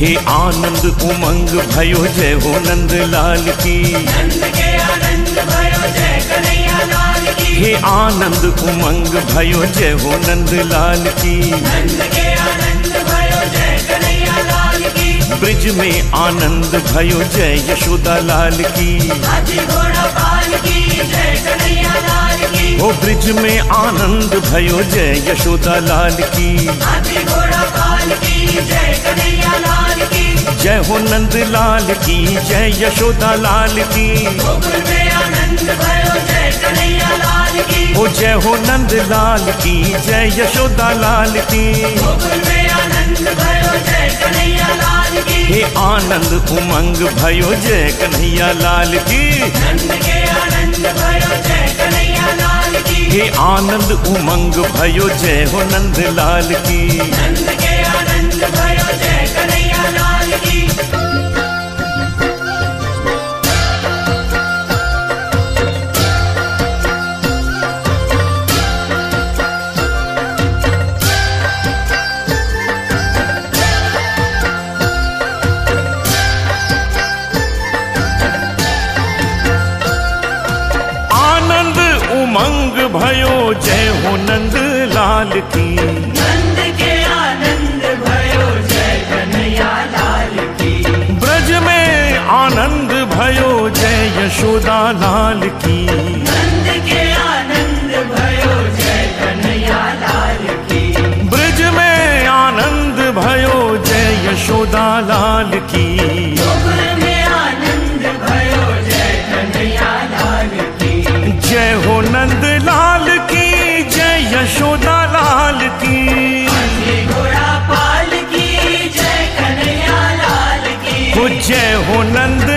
हे आनंद उमंग, भयो जय हो नंद लाल की। हे आनंद उमंग, भयो जय हो नंद लाल की। ब्रिज में आनंद, भयो जय यशोदा लाल की। ओ ब्रिज में आनंद, भयो जय यशोदा लाल की। हो नंद लाल की, जय यशोदा लाल की। भयो जय हो नंद लाल की, जय यशोदा लाल की। में आनंद भयो जय कन्हैया लाल की हे आनंद उमंग भयो जय कन्हैया लाल की नंद के आनंद भयो जय कन्हैया लाल की। हे आनंद उमंग भयो जय हो नंद लाल की। अंग भयो जय हो नंद लाल की। नंद के आनंद भयो जय कन्हैया लाल की। ब्रज में आनंद भयो जय यशोदा लाल की। नंद के आनंद भयो जय कन्हैया लाल की। ब्रज में आनंद भयो जय यशोदा लाल की। यशोदा लाल की। जय हो नंद